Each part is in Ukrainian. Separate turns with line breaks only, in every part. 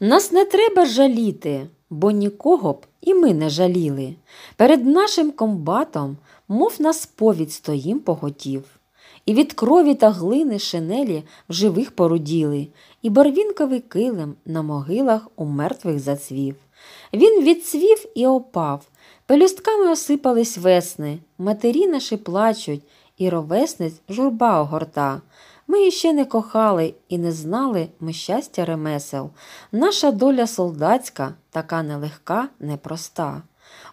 Нас не треба жаліти, бо нікого б і ми не жаліли. Перед нашим комбатом, мов на сповідь стоїм поготів. І від крові та глини шинелі в живих поруділи, і барвінковий килим на могилах у мертвих зацвів. Він відцвів і опав, пелюстками осипались весни, матері наші плачуть, і ровесниць журба огорта. Ми іще не кохали і не знали ми щастя ремесел. Наша доля солдатська така нелегка, непроста.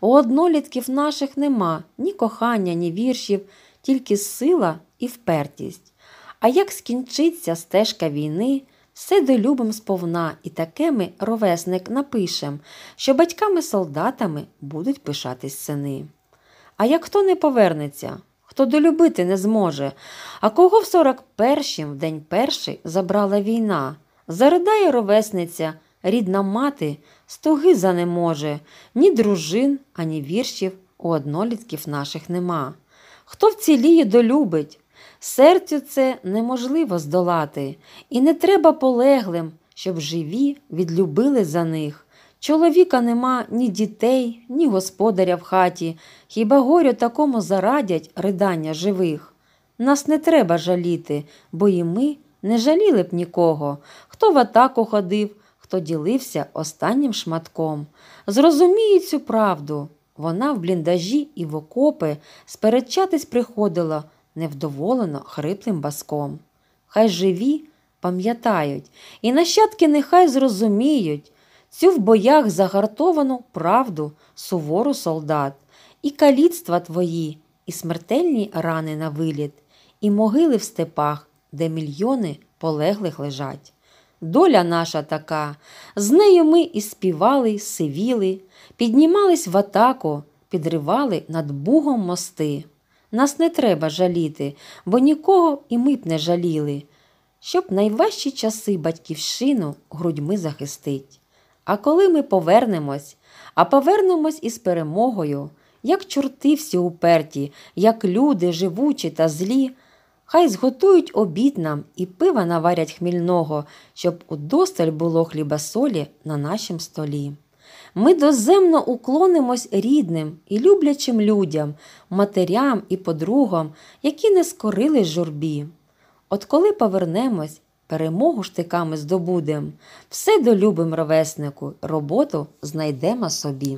У однолітків наших нема ні кохання, ні віршів, тільки сила і впертість. А як скінчиться стежка війни, все долюбим сповна, і таке ми, ровесник, напишем, що батьками-солдатами будуть пишатись сини. А як хто не повернеться, хто долюбити не зможе, а кого в 41-м, в день перший, забрала війна, заридає ровесниця, рідна мати, стуги за не може, ні дружин, ані віршів у однолітків наших нема. Хто вціліє долюбить, серцю це неможливо здолати, і не треба полеглим, щоб живі відлюбили за них. Чоловіка нема ні дітей, ні господаря в хаті, хіба горю такому зарадять ридання живих. Нас не треба жаліти, бо і ми не жаліли б нікого, хто в атаку ходив, хто ділився останнім шматком. Зрозуміють цю правду. Вона в бліндажі і в окопи сперечатись приходила невдоволено хриплим баском. Хай живі пам'ятають, і нащадки нехай зрозуміють цю в боях загартовану правду сувору солдат, і каліцтва твої, і смертельні рани на виліт, і могили в степах, де мільйони полеглих лежать. Доля наша така, з нею ми і співали, сивіли, піднімались в атаку, підривали над Бугом мости. Нас не треба жаліти, бо нікого і ми б не жаліли, щоб найважчі часи батьківщину грудьми захистить. А коли ми повернемось, а повернемось із перемогою, як чорти всі уперті, як люди живучі та злі, хай зготують обід нам і пива наварять хмільного, щоб удосталь було хліба солі на нашім столі. Ми доземно уклонимось рідним і люблячим людям, матерям і подругам, які не скорили журбі. От коли повернемось, перемогу штиками здобудем, все долюбим ровеснику, роботу знайдемо собі.